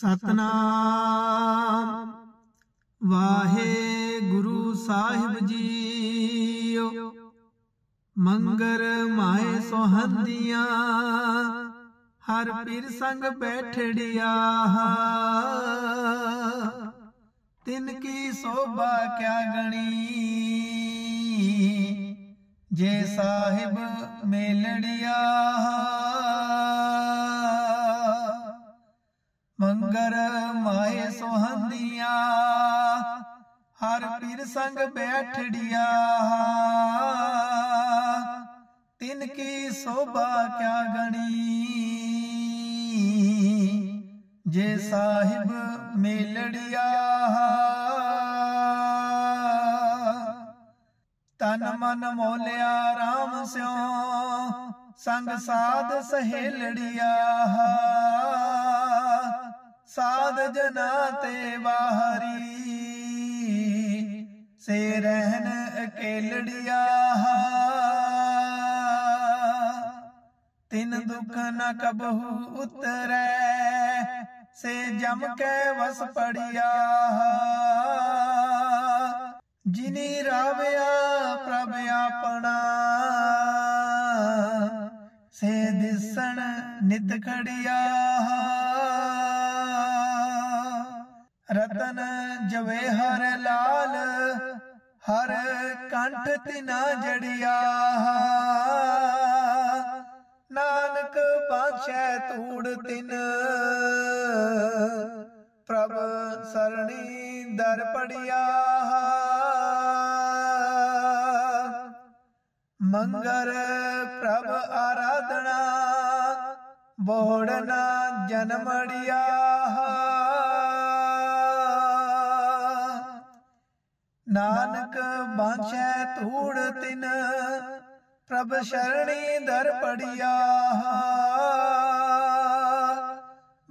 ਸਤਨਾਮ। ਵਾਹਿਗੁਰੂ ਸਾਹਿਬ ਜੀਓ, ਮੰਗਰ ਮਾਏ ਸੋਹੰਦੀਆਂ, ਹਰ ਪੀਰ ਸੰਗ ਬੈਠੜਿਆ। ਤਿਨ ਕੀ ਸੋਭਾ ਕਿਆ ਗਣੀ, ਜੇ ਸਾਹਿਬ ਮੇਲੜਿਆ। ਮੰਗਰ ਮਾਏ ਸੋਹੰਦੀਆਂ, ਹਰ ਪੀਰ ਸੰਗ ਬੈਠੜਿਆ। ਤਿਨ ਕੀ ਸੋਭਾ ਕਿਆ ਗਣੀ? ਜੇ ਸਾਹਿਬ ਮੇਲੜਿਆ, ਤਨ ਮਨ ਮੋਲਿਆ RAM ਸਿਓ ਸੰਗ ਸਾਧ ਸਹੇਲੜਿਆ। ਸਾਧ ਜਨਾ ਤੇ ਬਾਹਰੀ ਸੇ ਰਹਿਣ ਅਕੇਲੜਿਆ। ਤਿਨ ਦੁਖ ਨ ਕਬਹੂ ਉਤਰੈ। ਸੇ ਜਮ ਕੈ ਵਸ ਪੜਿਆ। ਜਿਨੀ ਰਾਵਿਆ ਪ੍ਰਭ ਆਪਣਾ। ਸੇ ਦਿਸਣ ਨਿਤ ਖੜਿਆ। ਰਤਨ ਜਵੇ ਹਰ ਲਾਲ, ਹਰ ਕੰਠ ਤਿਨਾ ਜੜਿਆ। ਨਾਨਕ ਪਾਛੈ ਤੂੜ ਤਿਨ, ਪ੍ਰਭ ਸਰਣੀ ਦਰ ਪੜਿਆ। ਮੰਗਰ ਪ੍ਰਭ ਆਰਾਧਨਾ, ਬੋੜਨਾ ਜਨਮੜਿਆ ਨਾਨਕ ਬਾਛੈ ਧੂੜ ਤਿਨ, ਪ੍ਰਭ ਸ਼ਰਣੀ ਦਰ ਪੜਿਆ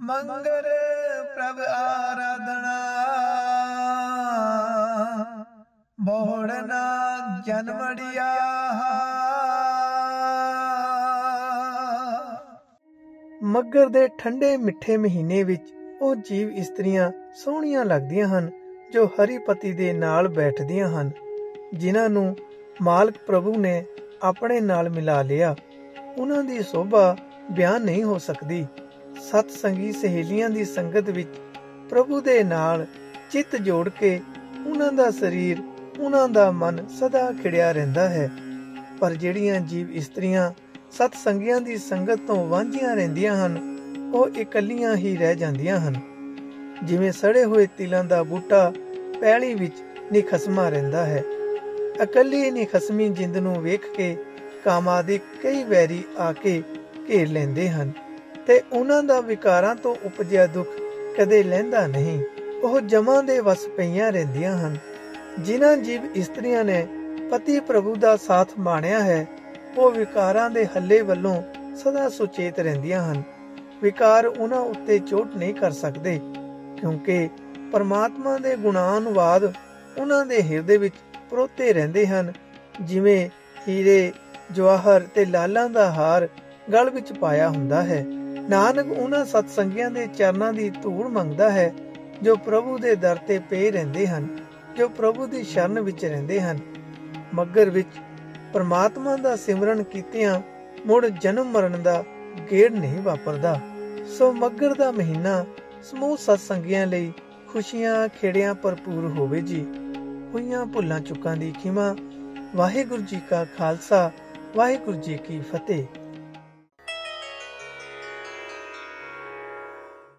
ਮੰਗਰ ਪ੍ਰਭ ਆਰਾਧਨਾ। ਬੋੜਨਾ ਜਨਮੜਿਆ ਮੱਗਰ ਦੇ ਠੰਡੇ ਮਿੱਠੇ ਮਹੀਨੇ ਵਿੱਚ ਉਹ ਜੀਵ ਇਸਤਰੀਆਂ ਸੋਹਣੀਆਂ ਲੱਗਦੀਆਂ ਹਨ। ਜੋ ਹਰੀਪਤੀ ਦੇ ਨਾਲ ਬੈਠਦੀਆਂ ਹਨ, ਜਿਨ੍ਹਾਂ ਨੂੰ ਮਾਲਕ ਪ੍ਰਭੂ ਨੇ ਆਪਣੇ ਨਾਲ ਮਿਲਾ ਲਿਆ, ਉਹਨਾਂ ਦੀ ਸੋਭਾ ਬਿਆਨ ਨਹੀਂ ਹੋ ਸਕਦੀ। ਸਤ ਸੰਗੀ ਸਹੇਲੀਆਂ ਦੀ ਸੰਗਤ ਵਿੱਚ ਪ੍ਰਭੂ ਦੇ ਨਾਲ ਚਿੱਤ ਜੋੜ ਕੇ ਉਹਨਾਂ ਦਾ ਸਰੀਰ, ਉਹਨਾਂ ਦਾ ਮਨ ਸਦਾ ਖਿੜਿਆ ਰਹਿੰਦਾ ਹੈ। ਪਰ ਜਿਹੜੀਆਂ ਜੀਵ ਇਸਤਰੀਆਂ ਸਤ ਸੰਗੀਆਂ ਦੀ ਸੰਗਤ ਤੋਂ ਵਾਂਝੀਆਂ ਰਹਿੰਦੀਆਂ ਹਨ, ਉਹ ਇਕੱਲੀਆਂ ਹੀ ਰਹਿ ਜਾਂਦੀਆਂ ਹਨ। ਜਿਵੇਂ ਸੜੇ ਹੋਏ ਤਿਲਾਂ ਦਾ ਬੂਟਾ ਪੈਲੀ ਵਿੱਚ ਨਿਖਸਮਾ ਰਹਿੰਦਾ ਹੈ। ਇਕੱਲੀ ਨਿਖਸਮੀ ਜਿੰਦ ਨੂੰ ਵੇਖ ਕੇ ਕਾਮਾਦਿਕ ਕਈ ਵੈਰੀ ਆ ਕੇ ਘੇਰ ਲੈਂਦੇ ਹਨ ਤੇ ਉਹਨਾਂ ਦਾ ਵਿਕਾਰਾਂ ਤੋਂ ਉਪਜਿਆ ਦੁੱਖ ਕਦੇ ਲੈਂਦਾ ਨਹੀਂ। ਉਹ ਜਮਾਂ ਦੇ ਵਸ ਪਈਆਂ ਰਹਿੰਦੀਆਂ ਹਨ, ਜਿਨ੍ਹਾਂ ਜੀਵ ਇਸਤਰੀਆਂ ਨੇ ਪਤੀ ਪ੍ਰਭੂ ਦਾ ਸਾਥ ਮਾਣਿਆ ਹੈ, ਉਹ ਵਿਕਾਰਾਂ ਦੇ ਹੱਲੇ ਵੱਲੋਂ ਸਦਾ ਸੁਚੇਤ ਰਹਿੰਦੀਆਂ ਹਨ। ਵਿਕਾਰ ਉਹਨਾਂ ਉੱਤੇ ਚੋਟ ਨਹੀਂ ਕਰ ਸਕਦੇ। ਕਿਉਂਕਿ ਪਰਮਾਤਮਾ ਦੇ ਗੁਣਾਨੁਵਾਦ ਉਹਨਾਂ ਦੇ ਹਿਰਦੇ ਵਿੱਚ ਪਰੋਤੇ ਰਹਿੰਦੇ ਹਨ। ਜਿਵੇਂ ਹੀਰੇ, ਜਵਾਹਰ ਤੇ ਲਾਲਾਂ ਦਾ ਹਾਰ ਗਲ ਵਿੱਚ ਪਾਇਆ ਹੁੰਦਾ ਹੈ। ਨਾਨਕ ਉਹਨਾਂ ਸਤਸੰਗੀਆਂ ਦੇ ਚਰਨਾਂ ਦੀ ਧੂੜ ਮੰਗਦਾ ਹੈ, ਜੋ ਪ੍ਰਭੂ ਦੇ ਦਰ ਤੇ ਪਏ ਰਹਿੰਦੇ ਹਨ, ਜੋ ਪ੍ਰਭੂ ਦੀ ਸ਼ਰਨ ਵਿੱਚ ਰਹਿੰਦੇ ਹਨ। ਮੱਗਰ ਵਿੱਚ ਪਰਮਾਤਮਾ ਦਾ ਸਿਮਰਨ ਕੀਤਿਆਂ ਮੁੜ ਜਨਮ ਮਰਨ ਦਾ ਗੇੜ ਨਹੀਂ ਵਾਪਰਦਾ। ਸੋ ਮੱਗਰ ਦਾ ਮਹੀਨਾ ਸਮੂਹ ਸਤਸੰਗੀਆਂ ਲਈ ਖੁਸ਼ੀਆਂ, ਖੇੜਿਆਂ ਭਰਪੂਰ ਹੋਵੇ ਜੀ। ਹੋਈਆਂ ਭੁੱਲਾਂ ਚੁੱਕਾਂ ਦੀ ਖਿਮਾ। ਵਾਹਿਗੁਰੂ ਜੀ ਕਾ ਖਾਲਸਾ, ਵਾਹਿਗੁਰੂ ਜੀ ਕੀ ਫਤਿਹ।